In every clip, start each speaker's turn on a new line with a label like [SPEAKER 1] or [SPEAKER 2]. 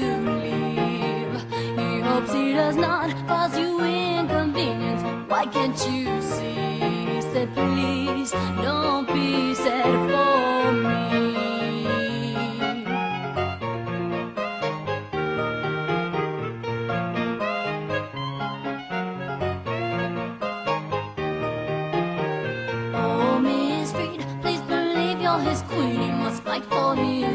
[SPEAKER 1] to leave. He hopes he does not cause you inconvenience. Why can't you see? He Said please, don't be sad for me. Oh, Miss Reed, please believe you're his queen. He must fight for his.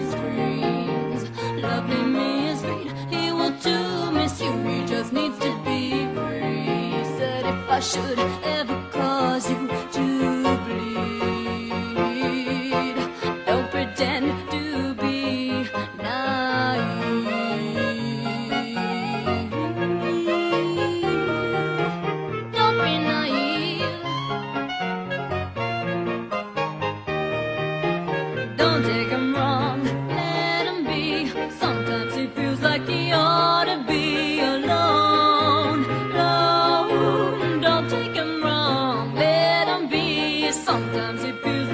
[SPEAKER 1] I should ever cause you to bleed. Don't pretend to be naive. Don't be naive. Don't take a Sometimes it feels